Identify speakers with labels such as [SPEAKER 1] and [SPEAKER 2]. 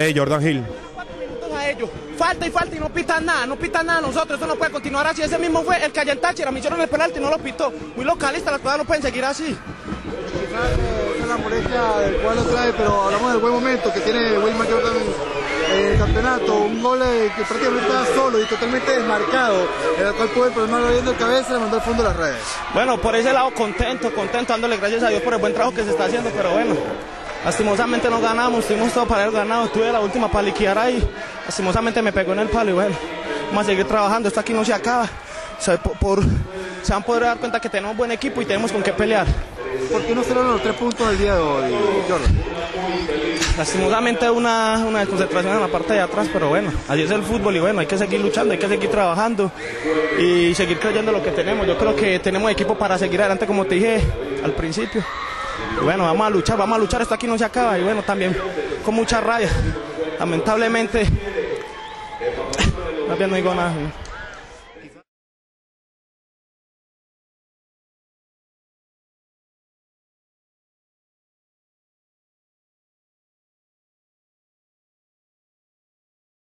[SPEAKER 1] Eh, Jordan Hill.
[SPEAKER 2] a ellos. Falta y falta y no pitan nada, no pitan nada a nosotros, esto no puede continuar así. Ese mismo fue el que allá en Táchira me hicieron el penalti y no lo pitó. Muy localista, las cosas no pueden seguir así.
[SPEAKER 3] Quizás eh, esa es la molestia del cual lo trae, pero hablamos del buen momento que tiene Wilman Jordan en el campeonato. Un gol eh, que prácticamente estaba solo y totalmente desmarcado, en el cual puede problemarlo viendo el cabeza y le mandó al fondo de las redes.
[SPEAKER 2] Bueno, por ese lado contento, contento, dándole gracias a Dios por el buen trabajo que se está haciendo, pero bueno. Lastimosamente no ganamos, tuvimos todo para haber ganado, tuve la última para liquidar ahí, lastimosamente me pegó en el palo y bueno, vamos a seguir trabajando, esto aquí no se acaba, o sea, por, por- se van a poder dar cuenta que tenemos buen equipo y tenemos con qué pelear.
[SPEAKER 3] ¿Por qué no logran los tres puntos del día de hoy, Jordan?
[SPEAKER 2] Lastimosamente una, una desconcentración en la parte de atrás, pero bueno, así es el fútbol y bueno, hay que seguir luchando, hay que seguir trabajando y seguir creyendo lo que tenemos. Yo creo que tenemos equipo para seguir adelante, como te dije al principio. Bueno, vamos a luchar, vamos a luchar, esto aquí no se acaba y bueno, también con mucha rabia. Lamentablemente, no digo nada.